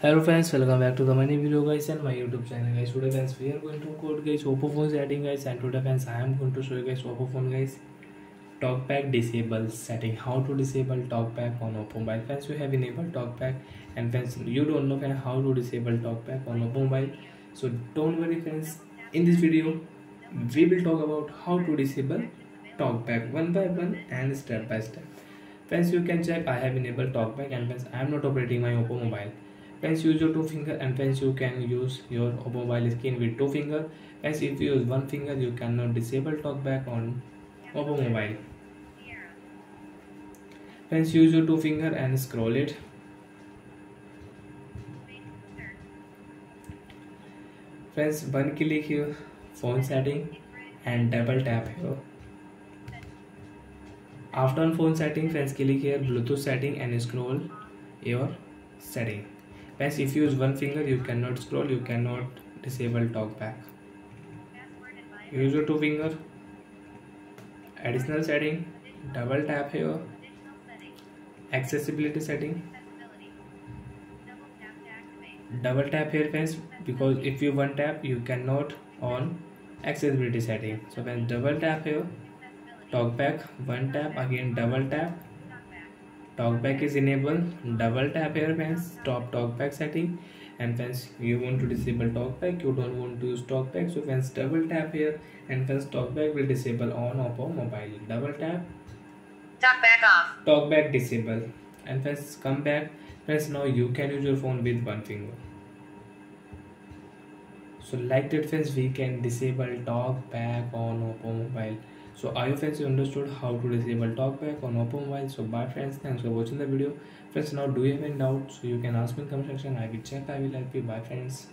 hello friends welcome back to the money video guys and my youtube channel guys. Today friends we are going to code guys oppo phone setting guys and today friends i am going to show you guys oppo phone guys. Talkback disable setting. How to disable talkback on oppo mobile? Friends you have enabled talkback and friends you don't know friends how to disable talkback on oppo mobile. So don't worry friends. In this video we will talk about how to disable talkback one by one and step by step. Friends you can check. I have enabled talkback and friends i am not operating my oppo mobile Friends use your two finger and friends you can use your mobile screen with two finger. as if you use one finger you cannot disable talkback on Oppo mobile. Friends use your two finger and scroll it. Friends one click here phone setting and double tap here. After on phone setting friends click here Bluetooth setting and scroll your setting. Friends, if you use one finger, you cannot scroll, you cannot disable talkback. Use your two finger. Additional setting, double tap here. Accessibility setting. Double tap here friends because if you one tap you cannot on accessibility setting. So when double tap here, talkback, one tap again double tap talkback is enabled. Double tap here friends. Stop talkback setting. And friends you want to disable talkback you don't want to use talkback. So friends double tap here. And friends talkback will disable on oppo mobile. Double tap. Talkback off. Talkback disable. And friends come back. Friends now you can use your phone with one finger. So like that friends we can disable talkback on oppo mobile so i hope friends you understood how to disable talkback on oppo mobile so bye friends. Thanks for watching the video. Friends now do you have any doubts? So you can ask me in comment section. I will check. I will help you. Bye friends